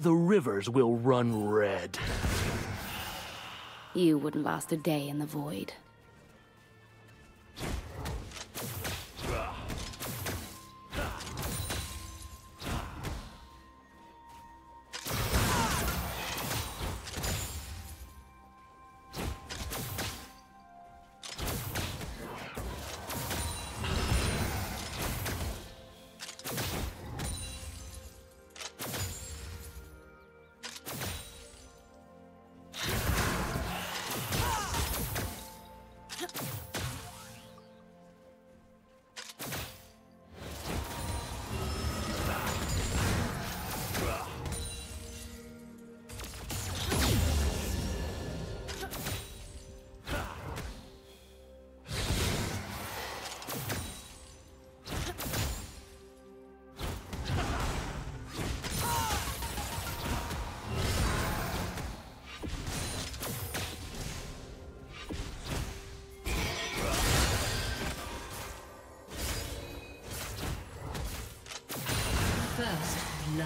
the rivers will run red. You wouldn't last a day in the void.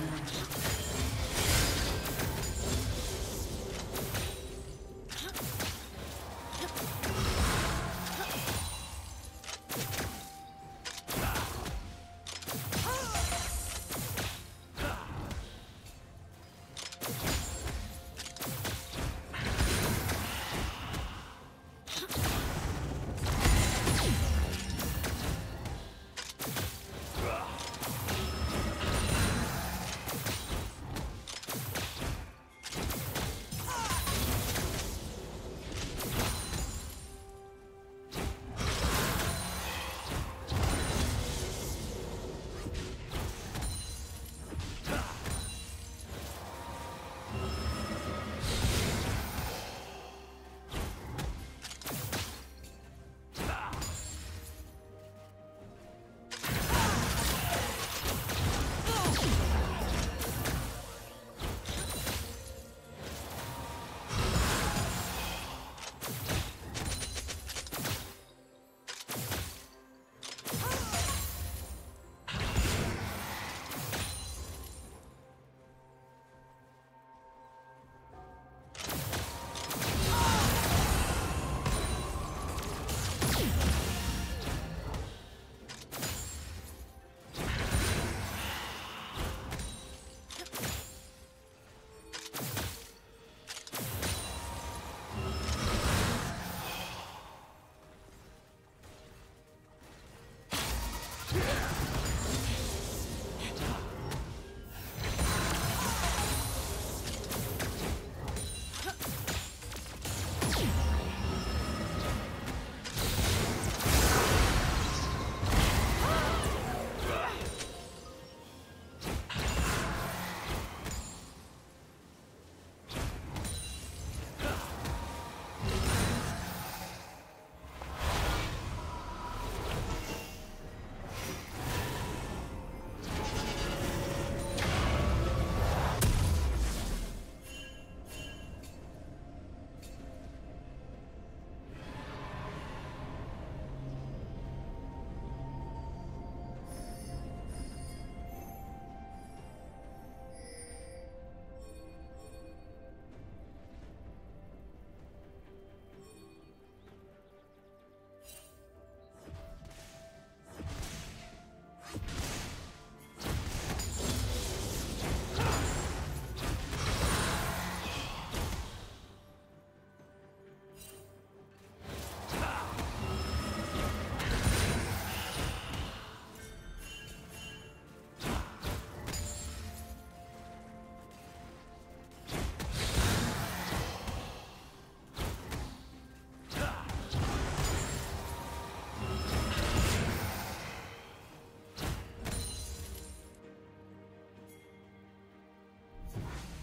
First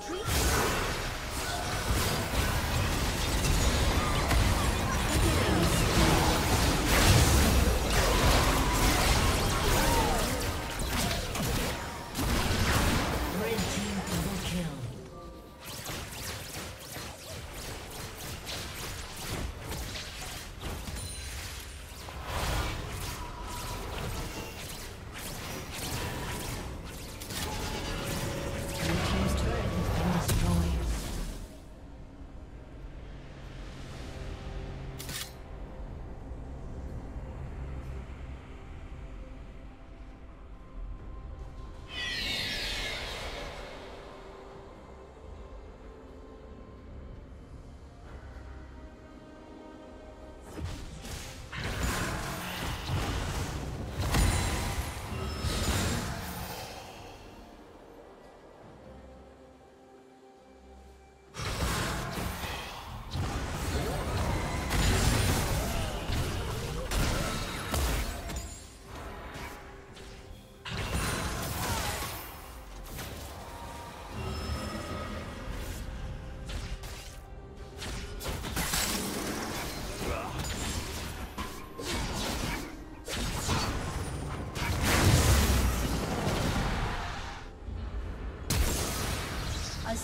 Fancy